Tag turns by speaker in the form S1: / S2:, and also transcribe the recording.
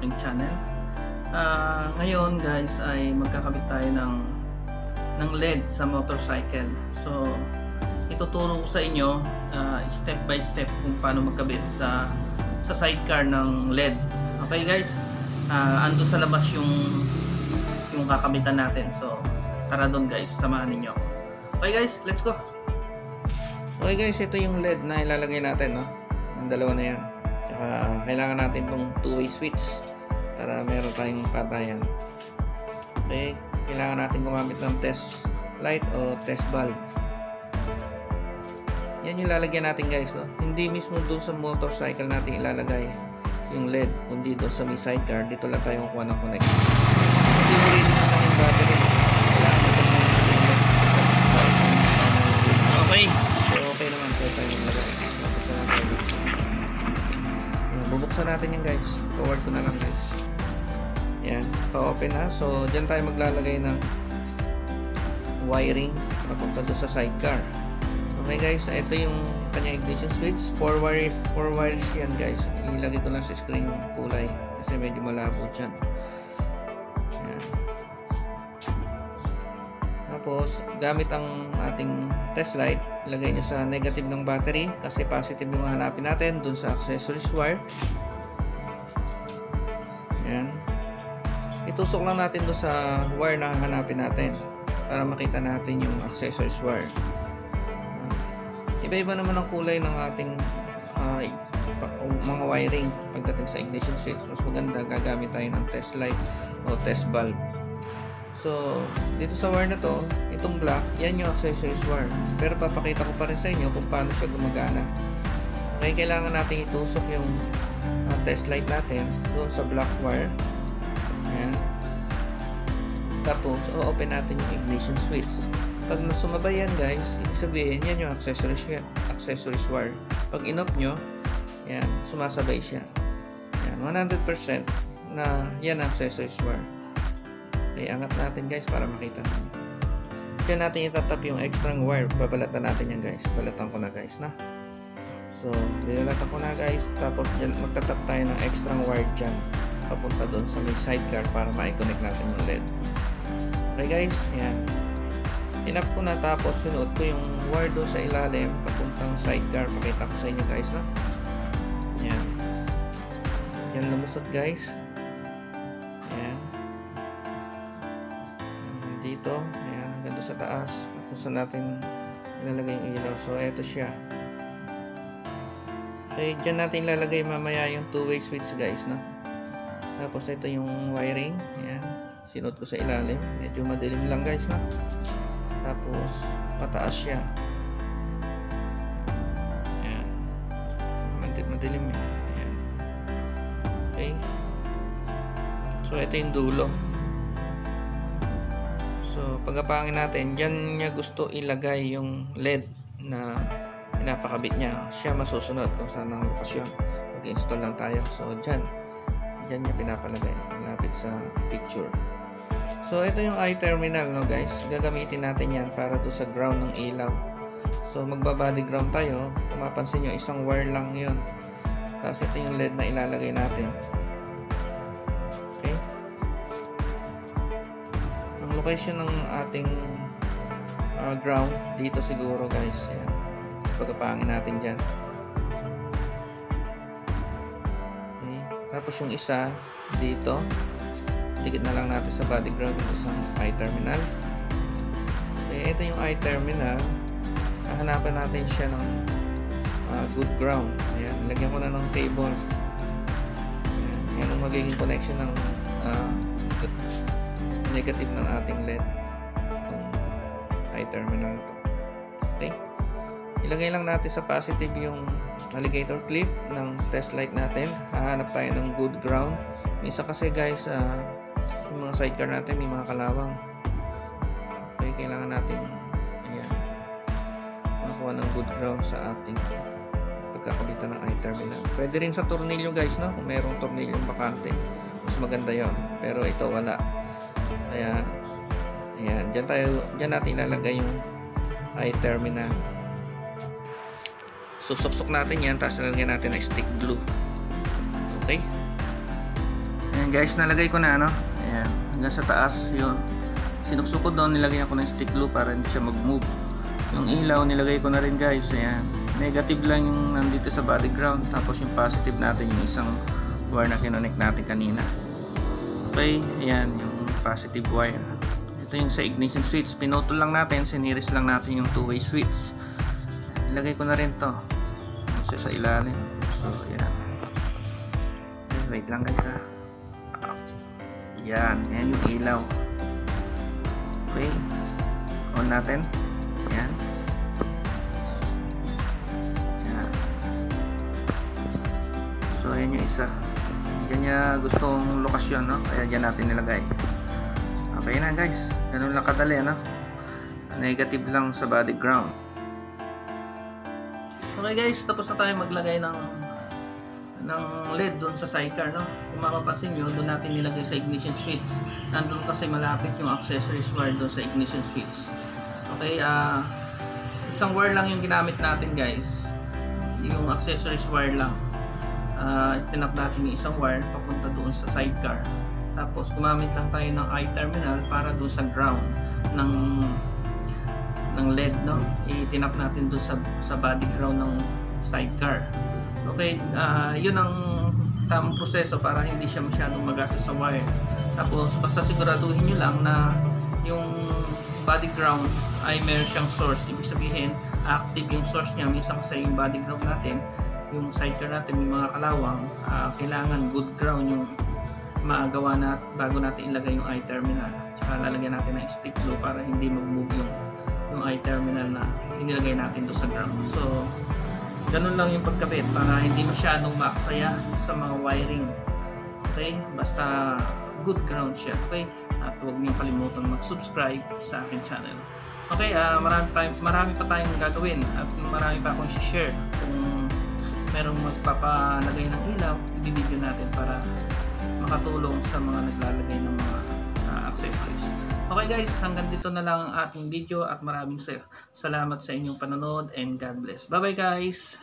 S1: aking channel. Uh, ngayon guys ay magkakabit tayo ng ng LED sa motorcycle. So ituturo ko sa inyo uh, step by step kung paano magkabit sa sa sidecar ng LED. Okay guys? Uh, ando sa labas yung yung kakabitan natin. So tara doon guys, samahan niyo. Okay guys, let's go. Okay guys, ito yung LED na ilalagay natin, no? Ang dalawa na yan. Tsaka kailangan natin tong two-way switch para meron tayong patayan. Okay, kailangan natin gumamit ng test light o test bulb. Yan yung lalagyan natin guys, no? Hindi mismo doon sa motorcycle natin ilalagay yung LED, kundi doon sa may sidecar. Dito lang tayo kuha ng connect. Hindi mo rin na yung battery. Okay. So, okay naman. So, tayo Bubuksan natin yan guys. Forward ko na lang guys. Yan. Pa-open na. So, dyan tayo maglalagay ng wiring papunta doon sa sidecar. Okay guys, ito yung kanya ignition switch. 4 wire, 4 wires yan guys. Ilagay ko lang sa screen yung kulay kasi medyo malabo dyan. Yan. Tapos, gamit ang ating test light, ilagay nyo sa negative ng battery kasi positive yung hanapin natin dun sa accessories wire. Yan. Itusok lang natin dun sa wire na hanapin natin para makita natin yung accessories wire. Iba-iba naman ang kulay ng ating uh, mga wiring pagdating sa ignition switch. Mas maganda gagamit tayo ng test light o test bulb. So, dito sa wire na to, itong black, yan yung accessories wire. Pero papakita ko pa rin sa inyo kung paano siya gumagana. Okay, kailangan natin itusok yung test light natin doon sa black wire. Ayan. Tapos, o-open natin yung ignition switch. Pag nasumabay yan guys, ibig sabihin yan yung accessories, accessories wire. Pag in-off nyo, yan, sumasabay siya. Yan, 100% na yan ang accessories wire. Okay, angat natin guys para makita natin. Diyan natin itatap yung extra wire. Babalatan natin yan guys. Balatan ko na guys na. So, bilalatan ko na guys. Tapos dyan, magtatap tayo ng extra wire dyan. Papunta doon sa may sidecar para ma-connect natin yung LED. Okay guys, yan. Tinap ko na tapos sinuot ko yung wire doon sa ilalim papuntang sidecar. Pakita ko sa inyo guys na. Yan. Yan lumusot guys. dito ayan hanggang sa taas kung saan natin ilalagay yung ilaw so eto siya okay dyan natin ilalagay mamaya yung two way switch guys no? Tapos ito yung wiring ayan. Sinot ko sa ilalim. Medyo madilim lang guys no? Tapos pataas siya. Ayan. Madilim eh. Ayan. Okay. So ito yung dulo. So, pagkapangin natin, dyan niya gusto ilagay yung LED na pinapakabit niya. Siya masusunod kung saan ang lokasyon. Mag-install lang tayo. So, dyan. Dyan niya pinapalagay. Malapit sa picture. So, ito yung i-terminal, no guys. Gagamitin natin yan para to sa ground ng ilaw. So, magbabody ground tayo. Kung mapansin nyo, isang wire lang yon Tapos, ito yung LED na ilalagay natin. location ng ating uh, ground dito siguro guys yan pagkapangin natin dyan. Okay. tapos yung isa dito dikit na lang natin sa body ground yung isang eye terminal. Okay, ito yung eye terminal. Hahanapan natin siya ng uh, good ground. Ayan, lagyan ko na ng cable ayan, yan magiging connection ng uh, negative ng ating LED itong eye terminal to. Okay ilagay lang natin sa positive yung alligator clip ng test light natin. Hahanap tayo ng good ground. Minsan kasi guys uh, yung mga sidecar natin may mga kalawang. Okay kailangan natin ayan makakuha ng good ground sa ating pagkakabitan ng eye terminal. Pwede rin sa tornilyo guys no? Kung merong tornilyong bakante mas maganda yon pero ito wala. Kaya ayan dyan tayo dyan natin ilalagay yung eye terminal susuksok natin yan tapos nalagyan natin ng stick glue okay Ayan guys, nalagay ko na ano. Ayan, hanggang sa taas yun. Sinukso ko doon, nilagay ako ng stick glue para hindi siya mag-move. Yung ilaw, nilagay ko na rin guys. Ayan, negative lang yung nandito sa body ground. Tapos yung positive natin, yung isang wire na kinonek natin kanina. Okay, ayan, yung positive wire. Ito yung sa ignition switch. Pinotol lang natin, siniris lang natin yung two-way switch. Nilagay ko na rin to. Kasi sa ilalim. So. Okay, wait lang guys ha. Yan, yan yung ilaw. Okay. On natin. Yan. Yan. So, ayan yung isa. Yan niya gustong lokasyon, no? Kaya dyan natin nilagay. Okay na guys. Ganun lang kadali, no? Negative lang sa body ground. Okay guys, tapos na tayo maglagay ng ng LED doon sa sidecar, no? Kung mapapansin nyo, doon natin nilagay sa ignition switch. Nandun kasi malapit yung accessories wire doon sa ignition switch. Okay, ah isang wire lang yung ginamit natin guys. Yung accessories wire lang. Uh, tinap natin yung isang wire papunta doon sa sidecar. Tapos gumamit lang tayo ng I-terminal para doon sa ground ng ng LED, no? Itinap natin doon sa sa body ground ng sidecar. Okay, uh, yun ang tamang proseso para hindi siya masyadong magastos sa wire. Tapos, basta siguraduhin nyo lang na yung body ground ay meron siyang source. Ibig sabihin, active yung source niya. Minsan kasi yung body ground natin, yung sidecar natin, may mga kalawang, uh, kailangan good ground yung maagawa na bago natin ilagay yung i-terminal. Tsaka lalagyan natin ng stick glue para hindi mag-move yung, yung i-terminal na inilagay natin doon sa ground. So, ganun lang yung pagkabit para hindi masyadong maksaya sa mga wiring. Okay? Basta good ground siya. Okay? At huwag niyo kalimutan mag-subscribe sa akin channel. Okay uh, marami, tayo, marami pa tayong gagawin at marami pa akong share. Kung merong magpapalagay ng ilaw i-video natin para makatulong sa mga naglalagay ng mga accessories okay guys hanggang dito na lang ang ating video at maraming salamat sa inyong panonood and God bless. Bye bye guys